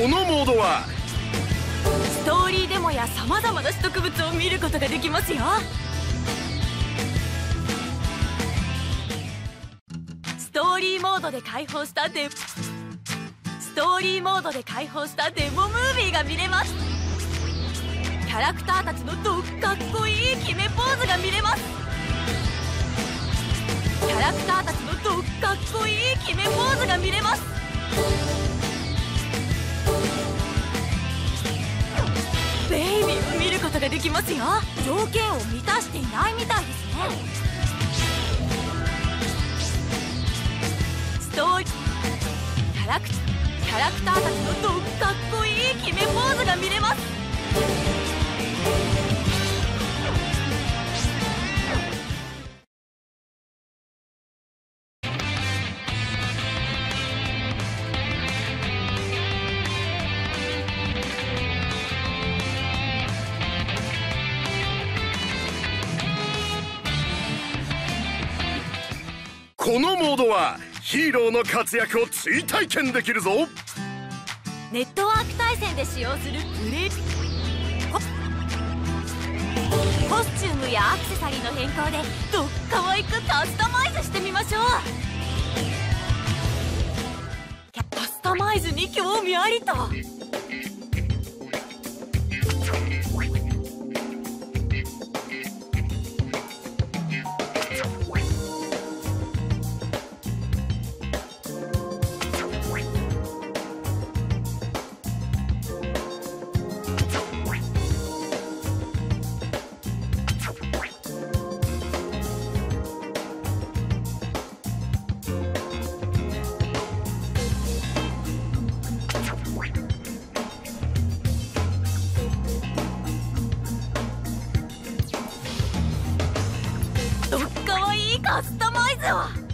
このモードは？ストーリーデモやさまざまな植物を見ることができますよ。ストーリーモードで開放したデストーリーモードで開放したデモムービーが見れます。キャラクターたちのどっかっこいい決めポーズが見れます。キャラクターたちのどっかっこいい決めポーズが見れます。ができますよ。条件を満たしていないみたいですね。ストーリー。キャラクターキャラクターたちのどっかっこいい決めポーズが見れます。ドはヒーローの活躍を追体験できるぞ。ネットワーク対戦で使用するプレイココスチュームやアクセサリーの変更でどっかわいくカスタマイズしてみましょう。カスタマイズに興味ありとカスタマイズを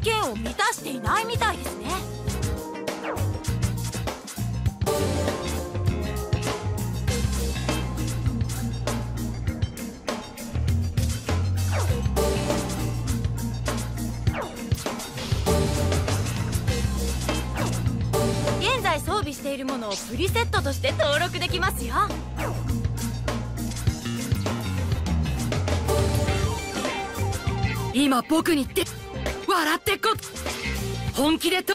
件を満たしていないみたいですね。現在装備しているものをプリセットとして登録できますよ。今僕にって笑ってこ本気でと。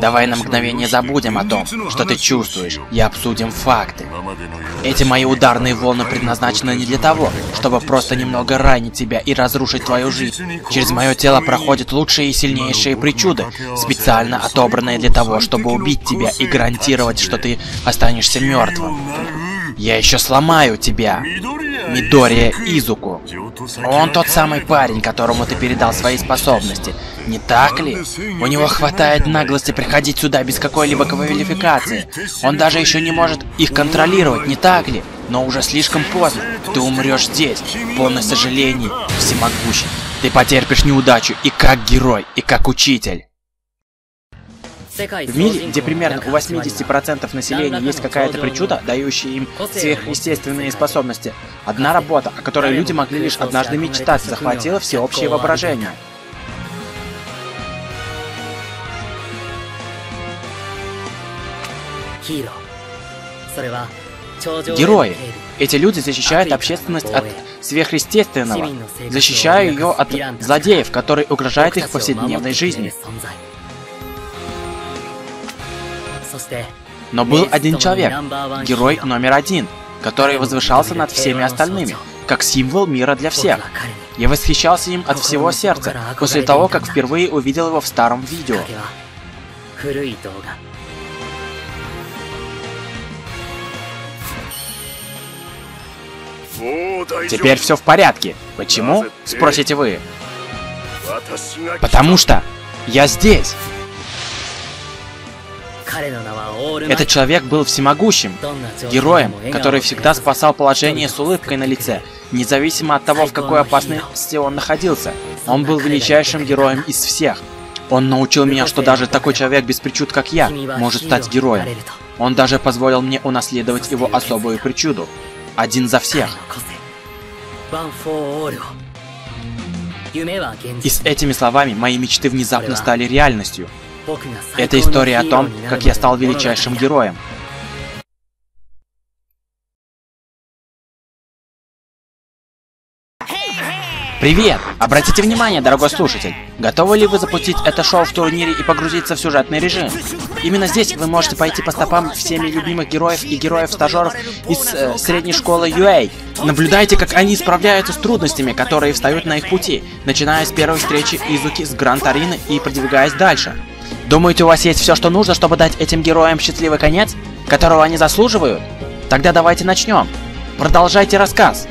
Давай на мгновение забудем о том, что ты чувствуешь, и обсудим факты. Эти мои ударные волны предназначены не для того, чтобы просто немного ранить тебя и разрушить твою жизнь. Через мое тело проходят лучшие и сильнейшие причуды, специально отобранные для того, чтобы убить тебя и гарантировать, что ты останешься мертвым. Я еще сломаю тебя. Мидория Изуку. Он тот самый парень, которому ты передал свои способности. Не так ли? У него хватает наглости приходить сюда без какой-либо квалификации. Он даже еще не может их контролировать, не так ли? Но уже слишком поздно. Ты умрешь здесь, полный сожалений, всемогущий. Ты потерпишь неудачу и как герой, и как учитель. В мире, где примерно у 80% населения есть какая-то причуда, дающая им сверхъестественные способности, одна работа, о которой люди могли лишь однажды мечтать, захватила всеобщее воображение. Герои. Эти люди защищают общественность от сверхъестественного, защищая ее от злодеев, которые угрожают их повседневной жизни. Но был один человек, герой номер один, который возвышался над всеми остальными, как символ мира для всех. Я восхищался им от всего сердца, после того, как впервые увидел его в старом видео. Теперь все в порядке. Почему? Спросите вы. Потому что я здесь. Этот человек был всемогущим, героем, который всегда спасал положение с улыбкой на лице, независимо от того, в какой опасности он находился. Он был величайшим героем из всех. Он научил меня, что даже такой человек без причуд, как я, может стать героем. Он даже позволил мне унаследовать его особую причуду. Один за всех. И с этими словами мои мечты внезапно стали реальностью. Это история о том, как я стал величайшим героем. Привет! Обратите внимание, дорогой слушатель, готовы ли вы запустить это шоу в турнире и погрузиться в сюжетный режим? Именно здесь вы можете пойти по стопам всеми любимых героев и героев-стажеров из э, средней школы UA. Наблюдайте, как они справляются с трудностями, которые встают на их пути, начиная с первой встречи Изуки с Гранд Арины и продвигаясь дальше. Думаете, у вас есть все, что нужно, чтобы дать этим героям счастливый конец, которого они заслуживают? Тогда давайте начнем. Продолжайте рассказ.